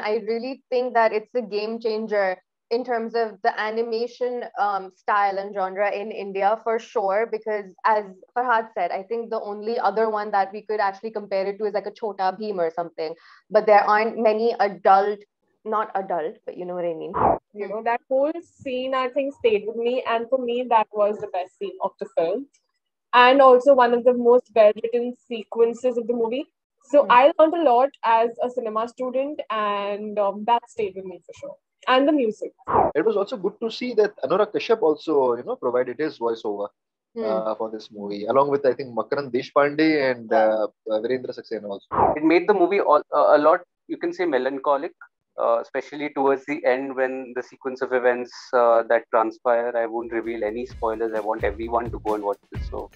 I really think that it's a game changer in terms of the animation um, style and genre in India for sure. Because as Farhad said, I think the only other one that we could actually compare it to is like a Chota Bheem or something. But there aren't many adult, not adult, but you know what I mean. You know, that whole scene I think stayed with me. And for me, that was the best scene of the film. And also one of the most well written sequences of the movie. So mm-hmm. I learned a lot as a cinema student, and um, that stayed with me for sure and the music. It was also good to see that Anurag Kashyap also, you know, provided his voiceover. Hmm. Uh, for this movie, along with I think Makarand Deshpande and uh, Virendra Saxena also. It made the movie all, uh, a lot, you can say, melancholic, uh, especially towards the end when the sequence of events uh, that transpire. I won't reveal any spoilers. I want everyone to go and watch this. So.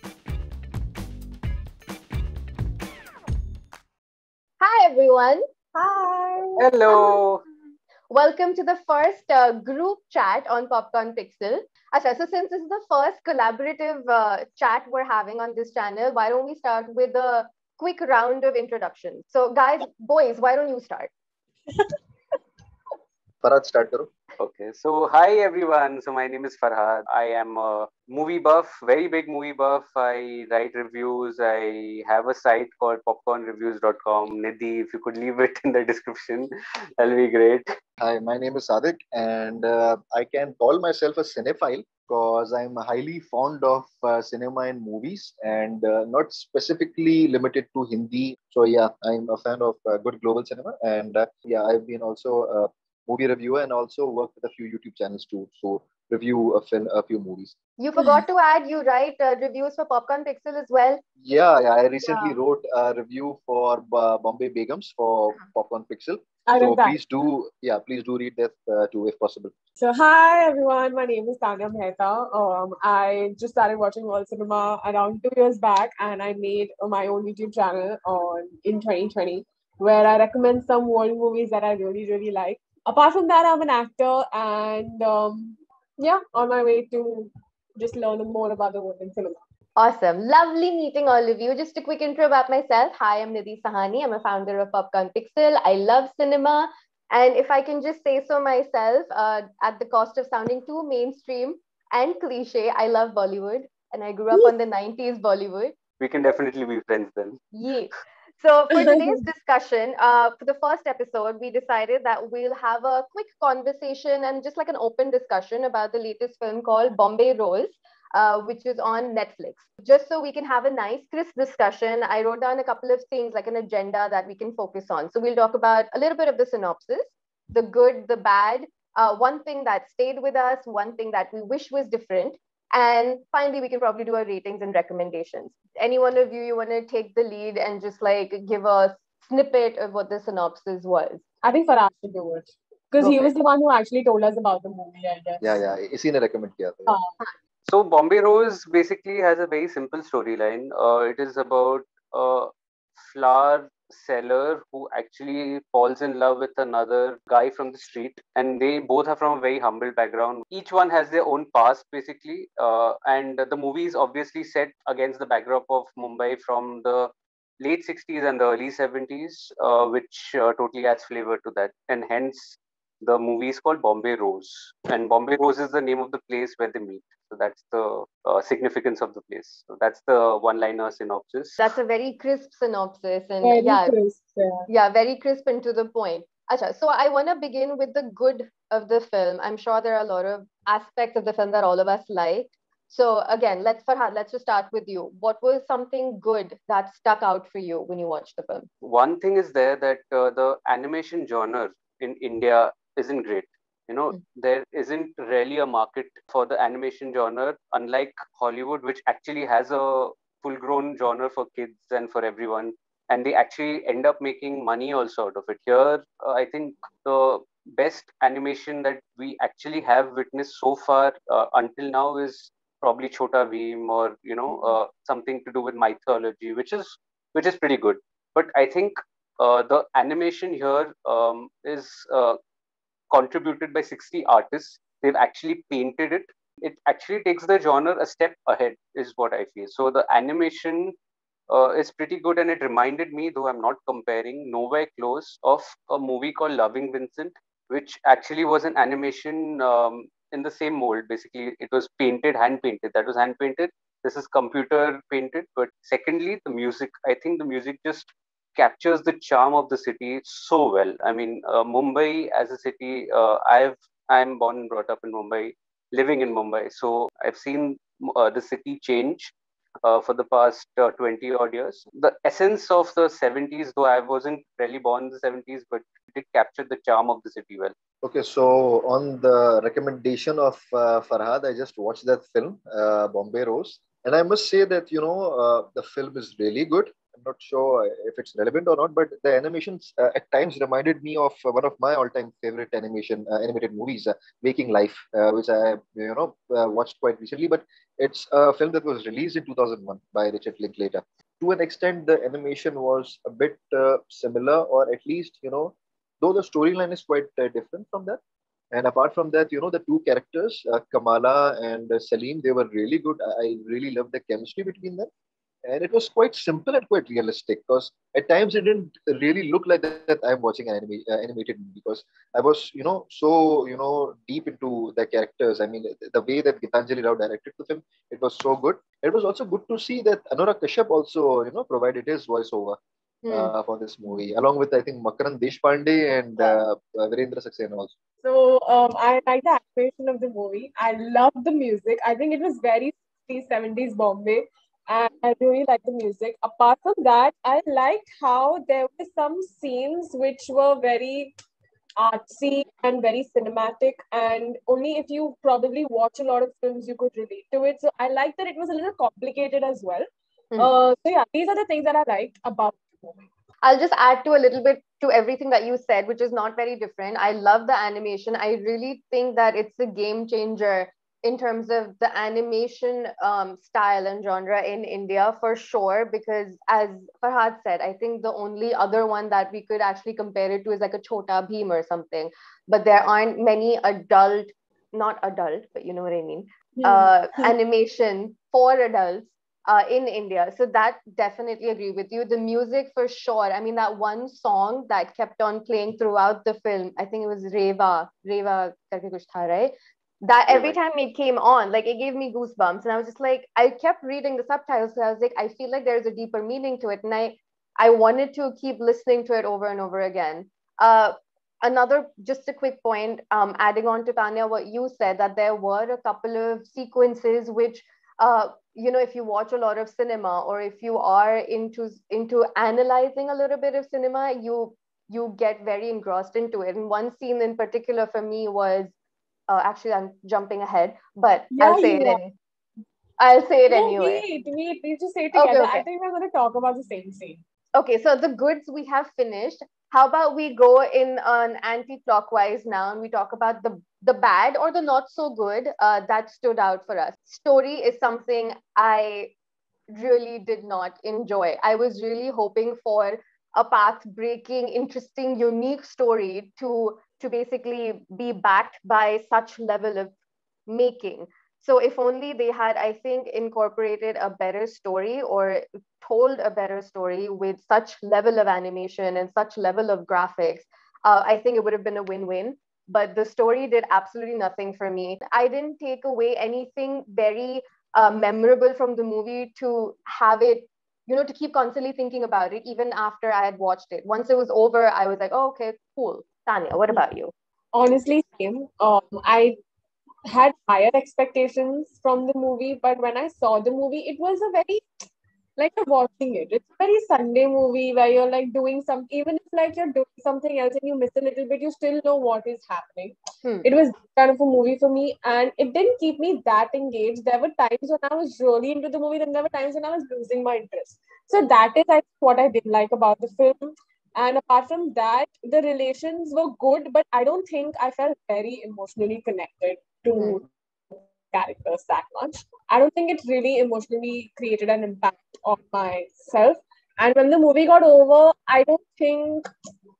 Everyone. Hi. Hello. Welcome to the first uh, group chat on Popcorn Pixel. Asha, so since this is the first collaborative uh, chat we're having on this channel, why don't we start with a quick round of introductions? So guys, boys, why don't you start? Farhad, start karo. Okay, so hi everyone. So my name is Farhad. I am a movie buff, very big movie buff. I write reviews. I have a site called popcornreviews.com. Nidhi, if you could leave it in the description, that'll be great. Hi, my name is Sadiq, and uh, I can call myself a cinephile because I'm highly fond of uh, cinema and movies and uh, not specifically limited to Hindi. So, yeah, I'm a fan of uh, good global cinema. And uh, yeah, I've been also a movie reviewer and also worked with a few YouTube channels too. So, review a, film, a few movies. You forgot to add, you write uh, reviews for Popcorn Pixel as well. Yeah, yeah I recently yeah. wrote a review for uh, Bombay Begums for Popcorn Pixel. I so please do, yeah, please do read that uh, too if possible. So hi everyone, my name is Taniyaa Mehta. Um, I just started watching World Cinema around two years back, and I made my own YouTube channel on in 2020 where I recommend some world movies that I really really like. Apart from that, I'm an actor, and um, yeah, on my way to just learn more about the world in cinema. Awesome. Lovely meeting all of you. Just a quick intro about myself. Hi, I'm Nidhi Sahani. I'm a founder of Popcorn Pixel. I love cinema. And if I can just say so myself, uh, at the cost of sounding too mainstream and cliche, I love Bollywood. And I grew up on the 90s Bollywood. We can definitely be friends then. Yeah. So for today's discussion, uh, for the first episode, we decided that we'll have a quick conversation and just like an open discussion about the latest film called Bombay Rose uh, which is on Netflix. Just so we can have a nice, crisp discussion, I wrote down a couple of things like an agenda that we can focus on. So we'll talk about a little bit of the synopsis, the good, the bad, uh, one thing that stayed with us, one thing that we wish was different. And finally, we can probably do our ratings and recommendations. Any one of you, you want to take the lead and just like give a snippet of what the synopsis was? I think Farhad should do it because okay. he was the one who actually told us about the movie. I guess. Uh, yeah, yeah, इसी ने recommend किया था. हाँ. So Bombay Rose basically has a very simple storyline. Uh, it is about a flower seller who actually falls in love with another guy from the street and they both are from a very humble background. Each one has their own past basically uh, and the movie is obviously set against the backdrop of mumbai from the late 60s and the early 70s uh, which uh, totally adds flavor to that. And hence the movie is called Bombay Rose, and Bombay Rose is the name of the place where they meet. So that's the uh, significance of the place. So that's the one-liner synopsis. That's a very crisp synopsis, and very yeah, crisp, yeah, yeah, very crisp and to the point. Achha, so I want to begin with the good of the film. I'm sure there are a lot of aspects of the film that all of us like. So again, let's Farhad, let's just start with you. What was something good that stuck out for you when you watched the film? One thing is there that uh, the animation genre in India isn't great you know mm. there isn't really a market for the animation genre unlike hollywood which actually has a full grown genre for kids and for everyone and they actually end up making money also out of it here uh, i think the best animation that we actually have witnessed so far uh, until now is probably chota bheem or you know hmm. uh, something to do with mythology which is which is pretty good but i think uh, the animation here um, is uh, contributed by 60 artists. They've actually painted it. It actually takes the genre a step ahead, is what I feel. So the animation uh, is pretty good, and it reminded me, though I'm not comparing, nowhere close of a movie called Loving Vincent, which actually was an animation um, in the same mold. Basically, it was painted, hand painted. That was hand painted. This is computer painted. But secondly, the music. I think the music just captures the charm of the city so well. I mean, uh, Mumbai as a city, uh, I've I'm born and brought up in Mumbai, living in Mumbai, so I've seen uh, the city change uh, for the past uh, 20 odd years. The essence of the 70s, though I wasn't really born in the 70s, but it did capture the charm of the city well. Okay, so on the recommendation of uh, Farhad, I just watched that film, Bombay Rose. And I must say that, you know, the film is really good. I'm not sure if it's relevant or not, but the animations uh, at times reminded me of one of my all-time favorite animation uh, animated movies, uh, Waking Life, uh, which I you know uh, watched quite recently. But it's a film that was released in 2001 by Richard Linklater. To an extent, the animation was a bit uh, similar, or at least you know, though the storyline is quite different from that. And apart from that, you know, the two characters, Kamala and Salim, they were really good. I really loved the chemistry between them and it was quite simple and quite realistic because at times it didn't really look like that, i'm watching an anime, uh, animated movie because i was you know so you know deep into the characters. I mean the, the way that gitanjali rao directed the film it was so good. It was also good to see that anurag kashyap also you know provided his voiceover mm. uh, for this movie along with i think makarand deshpande and uh, uh, virendra saxena also. So um, i like the animation of the movie. I love the music. I think it was very 70s bombay and I really like the music. Apart from that, I liked how there were some scenes which were very artsy and very cinematic and only if you probably watch a lot of films you could relate to it so i like that it was a little complicated as well mm. uh, so yeah these are the things that i liked about the movie I'll just add to a little bit to everything that you said, which is not very different. I love the animation. I really think that it's a game changer in terms of the animation um, style and genre in India for sure. Because as Farhad said, I think the only other one that we could actually compare it to is like a Chota Bheem or something. But there aren't many adult, not adult, but you know what I mean, uh, animation for adults uh, in India. So that definitely agree with you. The music for sure. I mean, that one song that kept on playing throughout the film, I think it was Reva, Reva karke kuch tha, right? That every time it came on, like it gave me goosebumps. And I was just like, I kept reading the subtitles. So I was like, I feel like there's a deeper meaning to it. And I, I wanted to keep listening to it over and over again. Uh, another, just a quick point, um, adding on to Taniyaa, what you said, that there were a couple of sequences which, uh, you know, if you watch a lot of cinema or if you are into into analyzing a little bit of cinema, you you get very engrossed into it. And one scene in particular for me was uh, actually, I'm jumping ahead, but yeah, I'll say it. Any- I'll say it no, anyway. Wait, wait, we just say it together. Okay, okay. I think we're going to talk about the same scene. Okay, so the goods we have finished. How about we go in an anti-clockwise now and we talk about the the bad or the not so good uh, that stood out for us. Story is something I really did not enjoy. I was really hoping for a path breaking, interesting, unique story to to basically be backed by such level of making. So if only they had i think incorporated a better story or told a better story with such level of animation and such level of graphics uh, i think it would have been a win-win. But the story did absolutely nothing for me. I didn't take away anything very uh, memorable from the movie to have it you know to keep constantly thinking about it. Even after i had watched it once it was over i was like oh, okay cool Taniyaa, what about you? Honestly, same. Um, I had higher expectations from the movie, but when I saw the movie, it was a very like you're watching it. It's a very Sunday movie where you're like doing some, even if like you're doing something else and you miss a little bit, you still know what is happening. Hmm. It was kind of a movie for me, and it didn't keep me that engaged. There were times when I was really into the movie, then there were times when I was losing my interest. So that is I think, what I did like about the film. And apart from that, the relations were good, but I don't think I felt very emotionally connected to mm. characters that much. I don't think it really emotionally created an impact on myself. And when the movie got over, I don't think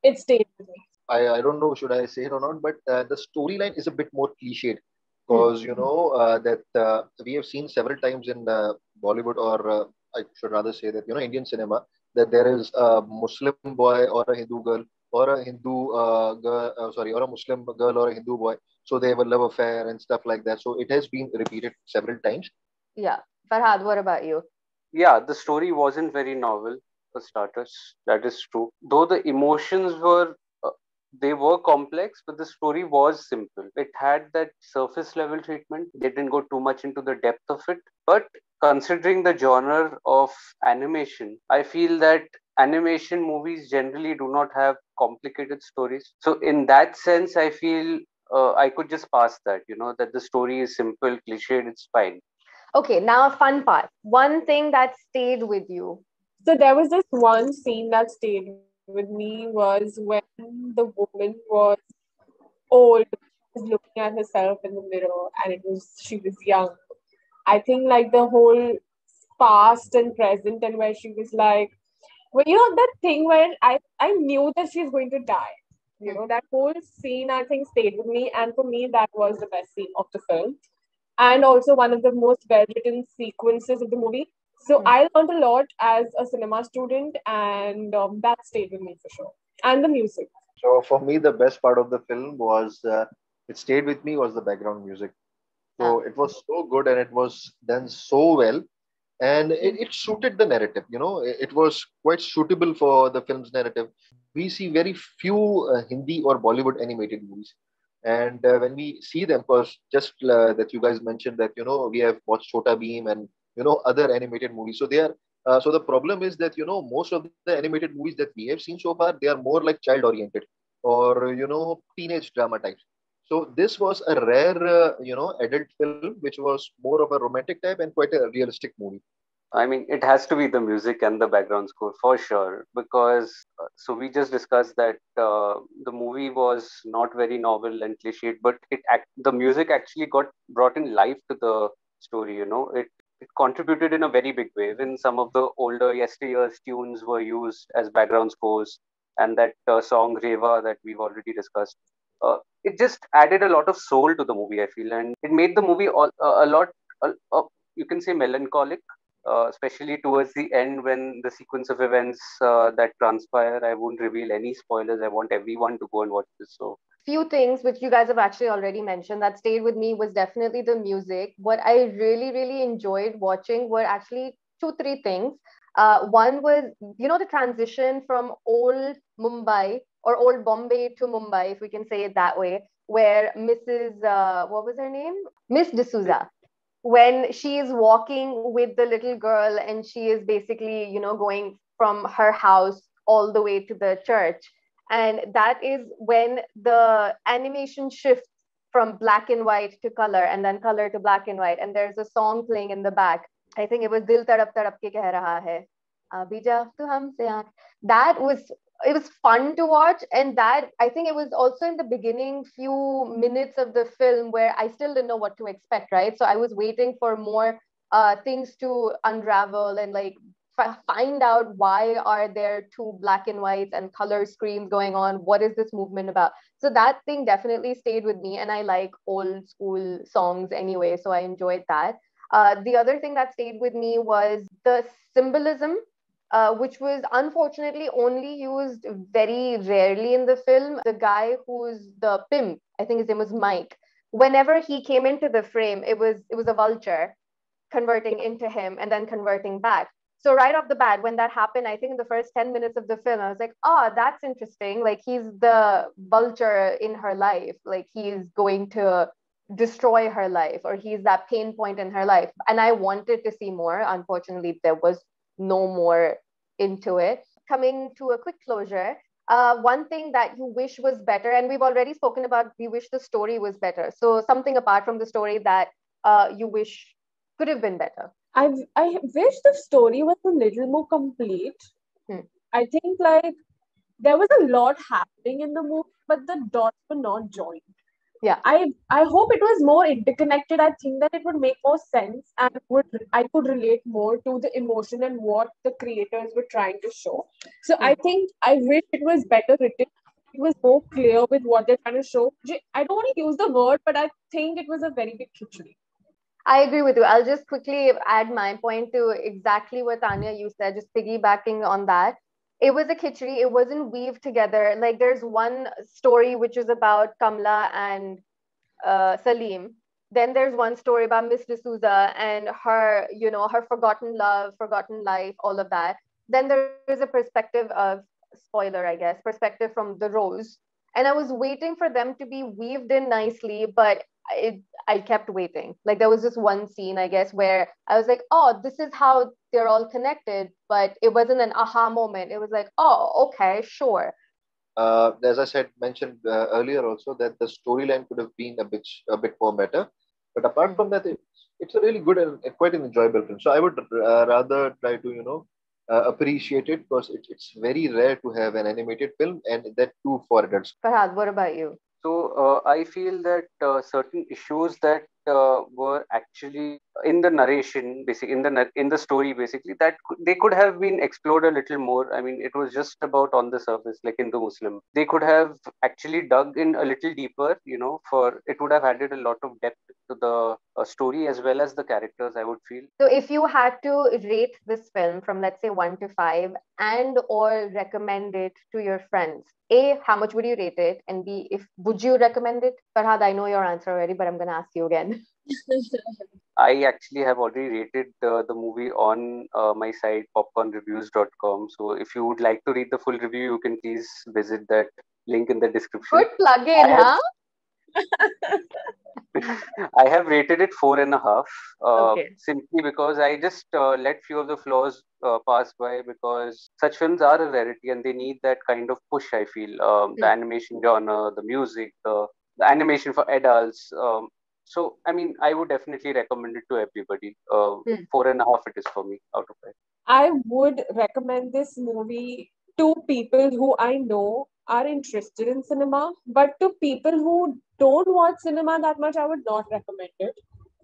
it stayed with me. I, I don't know should I say it or not, but uh, the storyline is a bit more cliched because mm. you know uh, that uh, we have seen several times in uh, Bollywood or uh, I should rather say that you know Indian cinema that there is a Muslim boy or a Hindu girl or a Hindu uh, girl, uh, sorry, or a Muslim girl or a Hindu boy. So they have a love affair and stuff like that. So it has been repeated several times. Yeah. Farhad, what about you? Yeah, the story wasn't very novel for starters. That is true. Though the emotions were uh, they were complex, but the story was simple. It had that surface level treatment. They didn't go too much into the depth of it. But considering the genre of animation, I feel that animation movies generally do not have complicated stories. So, in that sense, I feel uh, I could just pass that, you know, that the story is simple, cliched, it's fine. Okay, now a fun part. One thing that stayed with you. So there was this one scene that stayed with me was when the woman was old, was looking at herself in the mirror, and it was she was young. I think like the whole past and present, and where she was like, well, you know that thing where I I knew that she's going to die. You know that whole scene I think stayed with me, and for me that was the best scene of the film and also one of the most well written sequences of the movie. So mm. I learned a lot as a cinema student, and um, that stayed with me for sure. And the music. So for me, the best part of the film was uh, it stayed with me was the background music. So it was so good and it was done so well, and it, it suited the narrative. You know, it, it, was quite suitable for the film's narrative. We see very few uh, Hindi or Bollywood animated movies and uh, when we see them, because just uh, that you guys mentioned that you know we have watched Chota Bheem and you know other animated movies. So they are. Uh, so the problem is that you know most of the animated movies that we have seen so far they are more like child oriented or you know teenage drama types. So this was a rare uh, you know adult film which was more of a romantic type and quite a realistic movie. I mean, it has to be the music and the background score for sure. Because, uh, so we just discussed that uh, the movie was not very novel and cliched, but it act- the music actually got brought in life to the story. You know, it it contributed in a very big way. When some of the older yesteryear's tunes were used as background scores, and that uh, song Reva that we've already discussed, uh, it just added a lot of soul to the movie. I feel, and it made the movie all, uh, a lot. you can say melancholic uh, especially towards the end when the sequence of events uh, that transpire. I won't reveal any spoilers. I want everyone to go and watch this. So few things which you guys have actually already mentioned that stayed with me was definitely the music. What I really really enjoyed watching were actually two three things. Uh, one was you know the transition from old Mumbai or old Bombay to Mumbai, if we can say it that way, where Mrs. Uh, what was her name? Miss D'Souza. When she is walking with the little girl and she is basically you know going from her house all the way to the church. And that is when the animation shifts from black and white to color and then color to black and white. And there's a song playing in the back. I think it was dil tadap tadap ke keh raha hai. Abija tu humse that was it was fun to watch and that i think it was also in the beginning few minutes of the film where i still didn't know what to expect right? So i was waiting for more uh, things to unravel and like f- find out why are there two black and whites and color screens going on what is this movement about? So that thing definitely stayed with me and i like old school songs anyway so i enjoyed that. Uh, the other thing that stayed with me was the symbolism uh, which was unfortunately only used very rarely in the film. The guy who's the pimp, I think his name was Mike. Whenever he came into the frame, it was it was a vulture converting into him and then converting back. So right off the bat, when that happened, I think in the first 10 minutes of the film, I was like, oh, that's interesting. Like he's the vulture in her life. Like he's going to destroy her life or he's that pain point in her life. And I wanted to see more. Unfortunately, there was no more into it. Coming to a quick closure, uh, one thing that you wish was better, and we've already spoken about, we wish the story was better. So something apart from the story that uh, you wish could have been better. I I wish the story was a little more complete. Hmm. I think like there was a lot happening in the movie, but the dots were not joined yeah i i hope it was more interconnected i think that it would make more sense and would i could relate more to the emotion and what the creators were trying to show so i hmm. think i wish it was better written it was more clear with what they're trying to show i don't want to use the word but i think it was a very big khichdi I agree with you. I'll just quickly add my point to exactly what Taniyaa you said, just piggybacking on that. It was a khichdi. It wasn't weaved together. Like there's one story which is about Kamla and uh, Salim. Then there's one story about Miss D'Souza and her, you know, her forgotten love, forgotten life, all of that. Then there is a perspective of spoiler, I guess, perspective from the Rose. And I was waiting for them to be weaved in nicely, but it, I kept waiting. Like there was just one scene, I guess, where I was like, oh, this is how they're all connected. But it wasn't an aha moment. It was like, oh, okay, sure. Uh, as I said, mentioned uh, earlier also that the storyline could have been a bit a bit more better. But apart mm-hmm. from that, it, it's a really good and quite an enjoyable film. So I would uh, rather try to you know uh, appreciate it because it, it's very rare to have an animated film and that too for adults. Farhad, what about you? So uh, I feel that uh, certain issues that uh, were actually in the narration, basically in the in the story, basically that they could have been explored a little more. I mean, it was just about on the surface, like Hindu Muslim. They could have actually dug in a little deeper. You know, for it would have added a lot of depth to the uh, story as well as the characters. I would feel. So, if you had to rate this film from let's say one to five, and or recommend it to your friends, a how much would you rate it, and b if would you recommend it? Farhad, I know your answer already, but I'm gonna ask you again. I actually have already rated uh, the movie on uh, my site popcornreviews.com. So if you would like to read the full review, you can please visit that link in the description. Good plug in, huh? I have rated it four and a half, uh, okay. simply because I just uh, let few of the flaws uh, pass by because such films are a rarity and they need that kind of push. I feel um, the hmm. animation genre, the music, the, the animation for adults. Um, so, I mean, I would definitely recommend it to everybody. Uh, mm. Four and a half it is for me out of five. I would recommend this movie to people who I know are interested in cinema, but to people who don't watch cinema that much, I would not recommend it.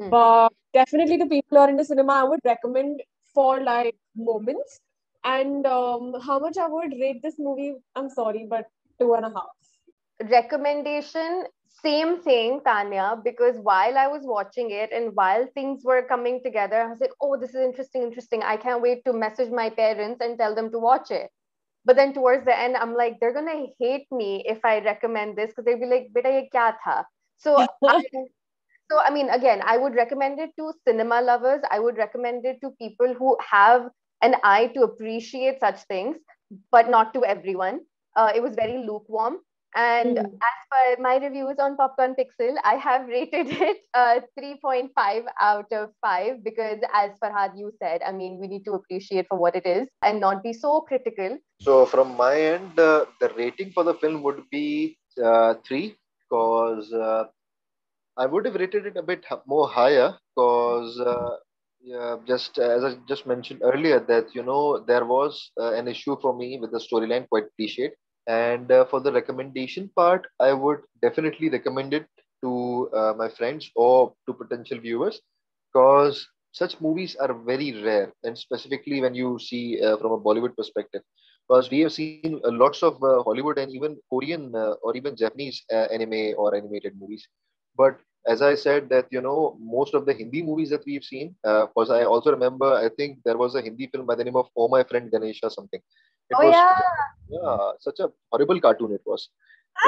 Mm. But definitely to people who are into cinema, I would recommend for like moments. And um, how much I would rate this movie, I'm sorry, but two and a half. Recommendation same thing, Taniyaa, because while I was watching it and while things were coming together, I was like, oh, this is interesting, interesting. I can't wait to message my parents and tell them to watch it. But then towards the end, I'm like, they're gonna hate me if I recommend this because they'll be like, beta ye kya tha? So I, so I mean, again, I would recommend it to cinema lovers. I would recommend it to people who have an eye to appreciate such things, but not to everyone. Uh, it was very lukewarm. And mm. as per my reviews on Popcorn Pixel, I have rated it uh, 3.5 out of 5 because, as Farhad, you said, I mean, we need to appreciate for what it is and not be so critical. So, from my end, uh, the rating for the film would be uh, 3 because uh, I would have rated it a bit more higher because. Uh, yeah, just as I just mentioned earlier, that you know there was uh, an issue for me with the storyline, quite cliched and uh, for the recommendation part, I would definitely recommend it to uh, my friends or to potential viewers because such movies are very rare, and specifically when you see uh, from a Bollywood perspective. Because we have seen uh, lots of uh, Hollywood and even Korean uh, or even Japanese anime or animated movies, but as I said, that you know most of the Hindi movies that we've seen. Because I also remember, I think there was a Hindi film by the name of Oh My Friend Ganesha something. It oh was, yeah. Yeah, such a horrible cartoon it was.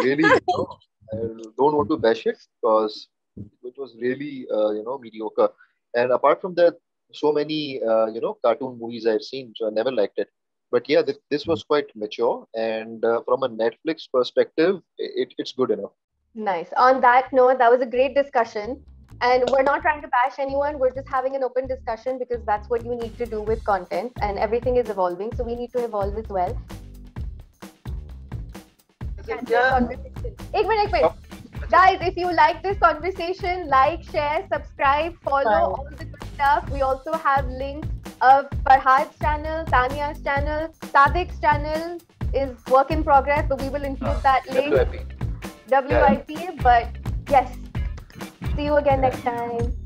Really, you know, I don't want to bash it because it was really, uh, you know, mediocre. And apart from that, so many, uh, you know, cartoon movies I've seen, so I never liked it. But yeah, this, this was quite mature, and uh, from a Netflix perspective, it, it's good enough. Nice. On that note, that was a great discussion. And we're not trying to bash anyone. We're just having an open discussion because that's what you need to do with content and everything is evolving. So we need to evolve as well. Yeah. Ek minute, ek minute. Guys, if you like this conversation, like, share, subscribe, follow Bye. all the good stuff. We also have links of Farhad's channel, Taniyaa's channel, Sadiq's channel is work in progress, but we will include ah, that link. WIP. WIP, but yes, See you again next time.